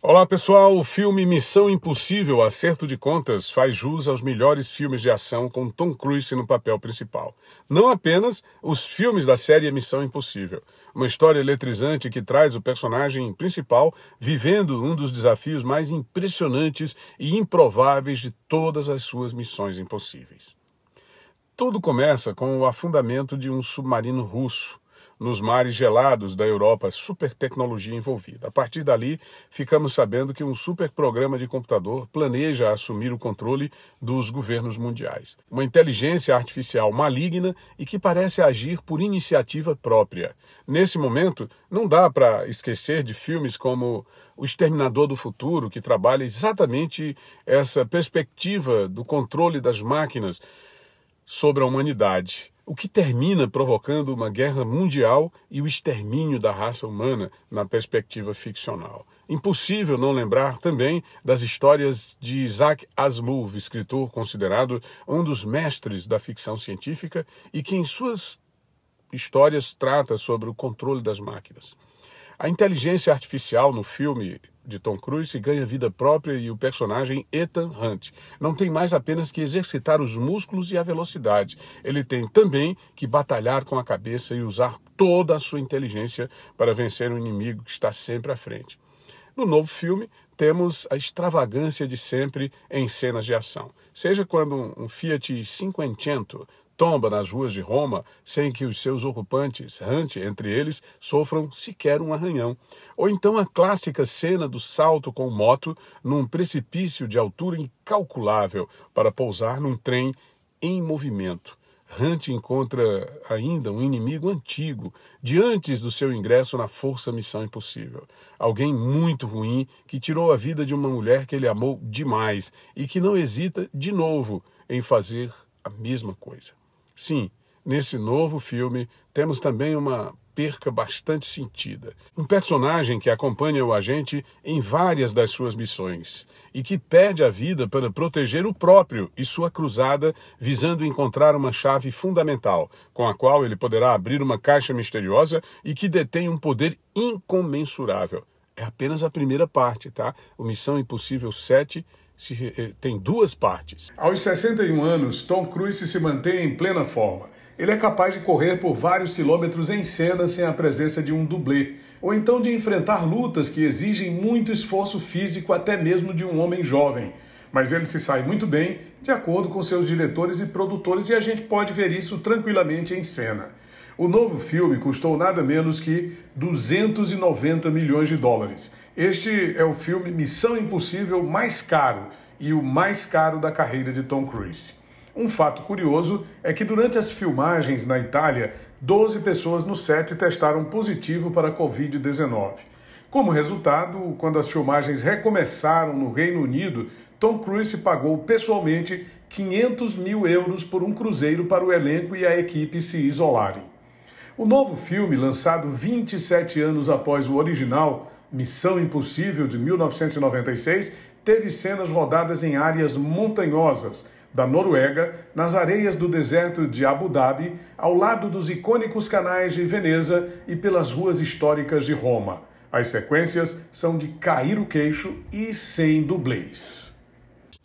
Olá pessoal, o filme Missão Impossível Acerto de Contas faz jus aos melhores filmes de ação com Tom Cruise no papel principal. Não apenas os filmes da série Missão Impossível. Uma história eletrizante que traz o personagem principal vivendo um dos desafios mais impressionantes e improváveis de todas as suas missões impossíveis. Tudo começa com o afundamento de um submarino russo nos mares gelados da Europa, super tecnologia envolvida. A partir dali, ficamos sabendo que um super programa de computador planeja assumir o controle dos governos mundiais. Uma inteligência artificial maligna e que parece agir por iniciativa própria. Nesse momento, não dá para esquecer de filmes como O Exterminador do Futuro, que trabalha exatamente essa perspectiva do controle das máquinas sobre a humanidade o que termina provocando uma guerra mundial e o extermínio da raça humana na perspectiva ficcional. Impossível não lembrar também das histórias de Isaac Asimov, escritor considerado um dos mestres da ficção científica e que em suas histórias trata sobre o controle das máquinas. A inteligência artificial no filme de Tom Cruise ganha vida própria e o personagem Ethan Hunt não tem mais apenas que exercitar os músculos e a velocidade. Ele tem também que batalhar com a cabeça e usar toda a sua inteligência para vencer um inimigo que está sempre à frente. No novo filme, temos a extravagância de sempre em cenas de ação. Seja quando um Fiat Cinquecento tomba nas ruas de Roma sem que os seus ocupantes, Hunt entre eles, sofram sequer um arranhão. Ou então a clássica cena do salto com moto num precipício de altura incalculável para pousar num trem em movimento. Hunt encontra ainda um inimigo antigo, de antes do seu ingresso na Força Missão Impossível. Alguém muito ruim que tirou a vida de uma mulher que ele amou demais e que não hesita de novo em fazer a mesma coisa. Sim, nesse novo filme temos também uma perca bastante sentida. Um personagem que acompanha o agente em várias das suas missões e que perde a vida para proteger o próprio e sua cruzada visando encontrar uma chave fundamental com a qual ele poderá abrir uma caixa misteriosa e que detém um poder incomensurável. É apenas a primeira parte, tá? O Missão Impossível 7 se, eh, tem duas partes. Aos 61 anos, Tom Cruise se mantém em plena forma. Ele é capaz de correr por vários quilômetros em cena sem a presença de um dublê, ou então de enfrentar lutas que exigem muito esforço físico, até mesmo de um homem jovem. Mas ele se sai muito bem, de acordo com seus diretores e produtores, e a gente pode ver isso tranquilamente em cena. O novo filme custou nada menos que 290 milhões de dólares. Este é o filme Missão Impossível mais caro e o mais caro da carreira de Tom Cruise. Um fato curioso é que durante as filmagens na Itália, 12 pessoas no set testaram positivo para a Covid-19. Como resultado, quando as filmagens recomeçaram no Reino Unido, Tom Cruise pagou pessoalmente 500 mil euros por um cruzeiro para o elenco e a equipe se isolarem. O novo filme, lançado 27 anos após o original, Missão Impossível de 1996, teve cenas rodadas em áreas montanhosas da Noruega, nas areias do deserto de Abu Dhabi, ao lado dos icônicos canais de Veneza e pelas ruas históricas de Roma. As sequências são de cair o queixo e sem dublês.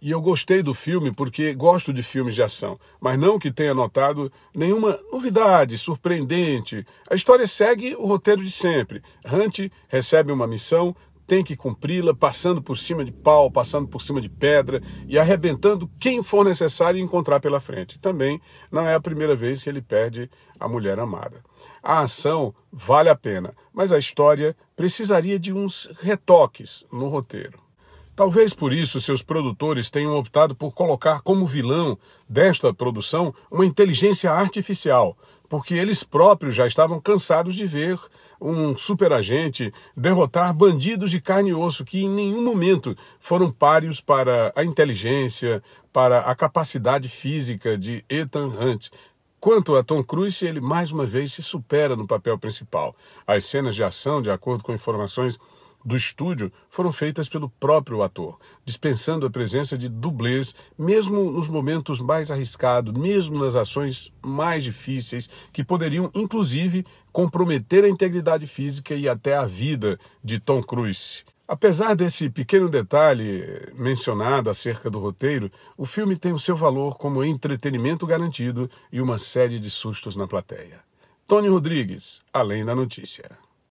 E eu gostei do filme porque gosto de filmes de ação, mas não que tenha notado nenhuma novidade surpreendente. A história segue o roteiro de sempre. Hunt recebe uma missão, tem que cumpri-la, passando por cima de pau, passando por cima de pedra e arrebentando quem for necessário encontrar pela frente. Também não é a primeira vez que ele perde a mulher amada. A ação vale a pena, mas a história precisaria de uns retoques no roteiro. Talvez por isso seus produtores tenham optado por colocar como vilão desta produção uma inteligência artificial, porque eles próprios já estavam cansados de ver um superagente derrotar bandidos de carne e osso que em nenhum momento foram páreos para a inteligência, para a capacidade física de Ethan Hunt. Quanto a Tom Cruise, ele mais uma vez se supera no papel principal. As cenas de ação, de acordo com informações do estúdio foram feitas pelo próprio ator, dispensando a presença de dublês, mesmo nos momentos mais arriscados, mesmo nas ações mais difíceis, que poderiam inclusive comprometer a integridade física e até a vida de Tom Cruise. Apesar desse pequeno detalhe mencionado acerca do roteiro, o filme tem o seu valor como entretenimento garantido e uma série de sustos na plateia. Tony Rodrigues, Além da Notícia.